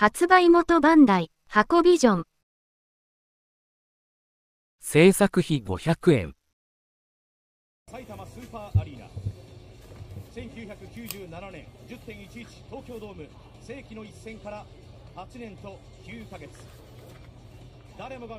発売元バンダイ、箱ビジョン。制作費500円。埼玉スーパーアリーナ1997年10.11東京ドーム世紀の一戦から8年と9ヶ月誰もが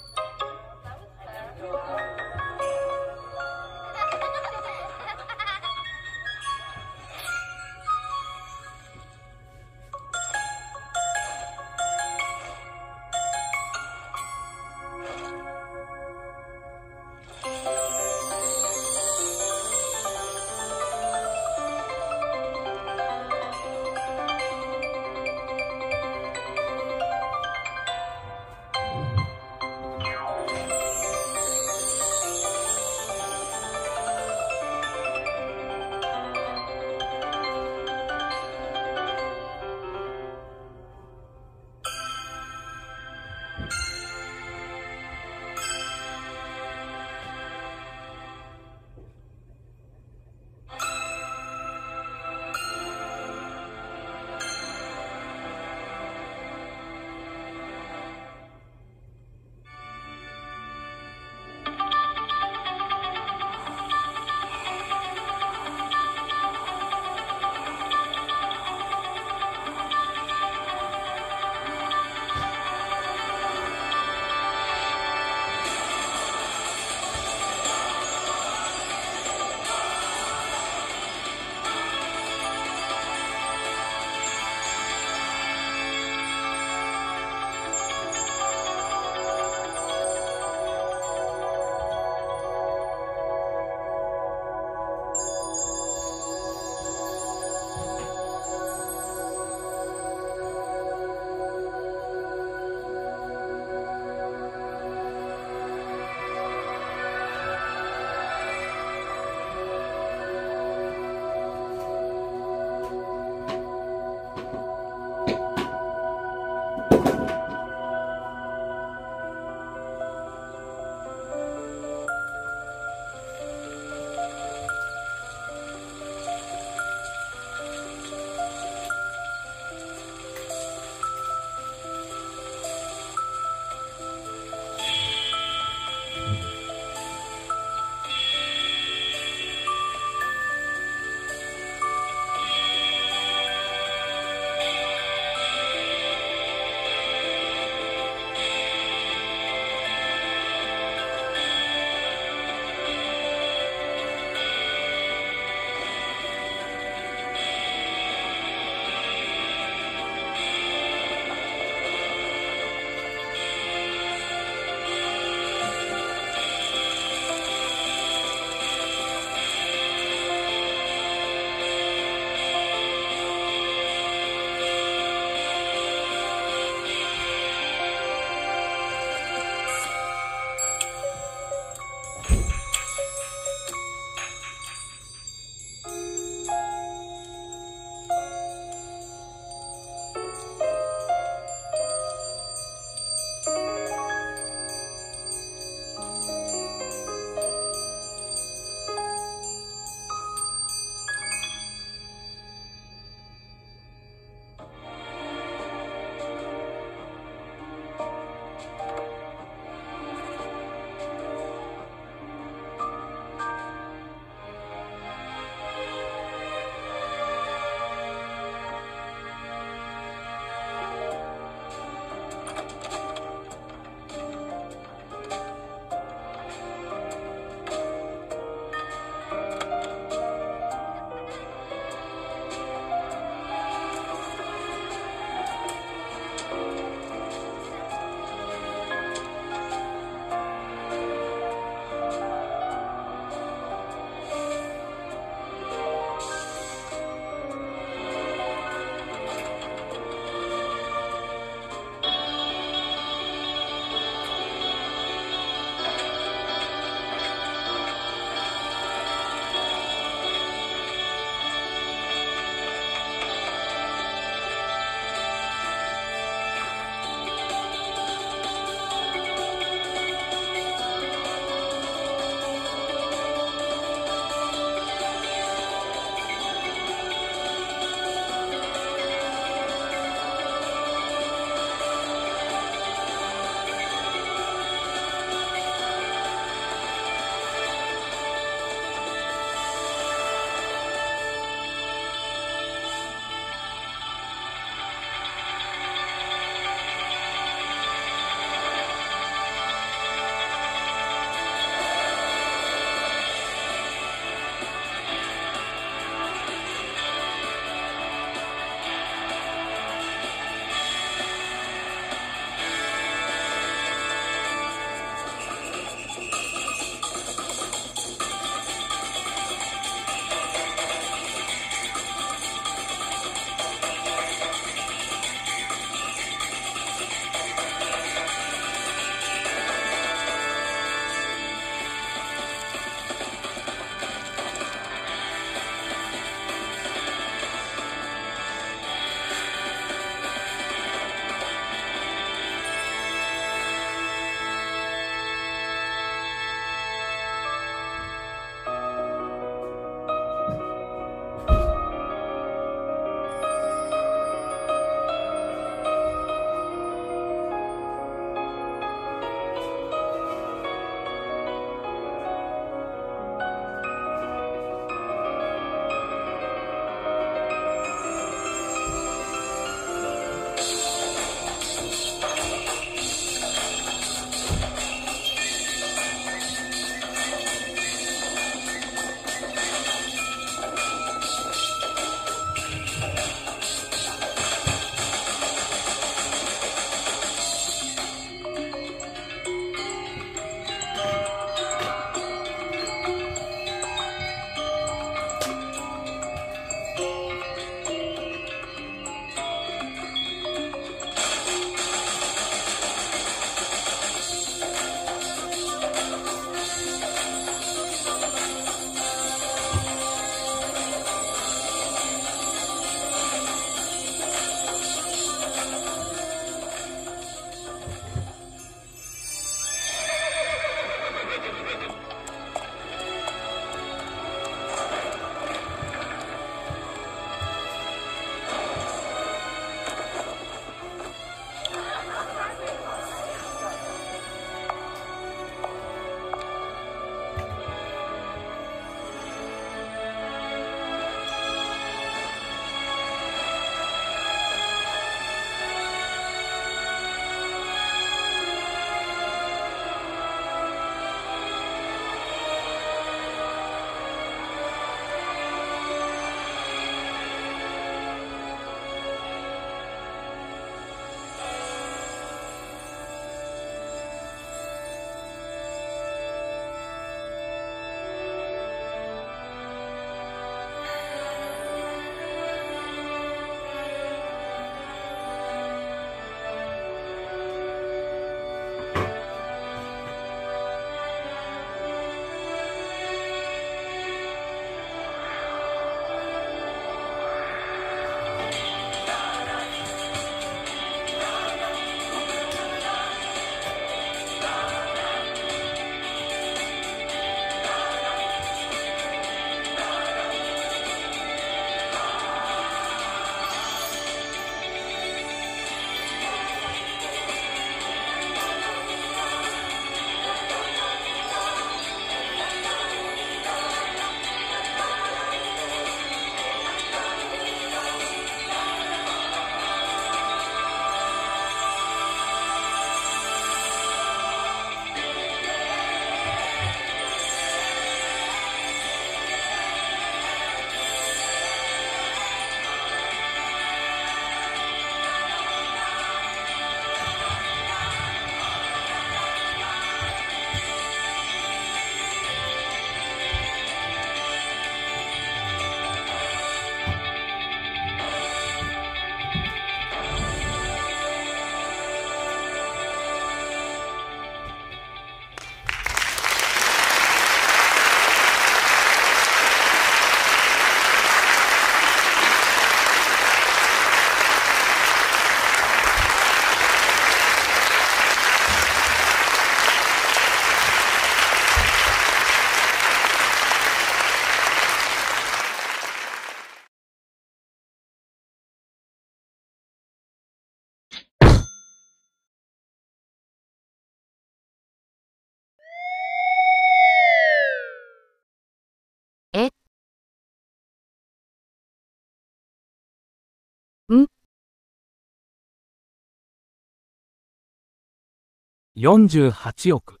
48億。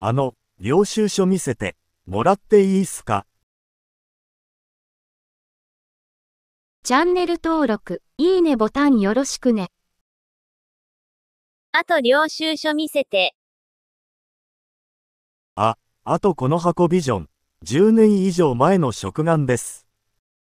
あの、領収書見せて、もらっていいっすか？チャンネル登録、いいねボタンよろしくね。あと領収書見せて。あとこの箱ビジョン、10年以上前の食玩です。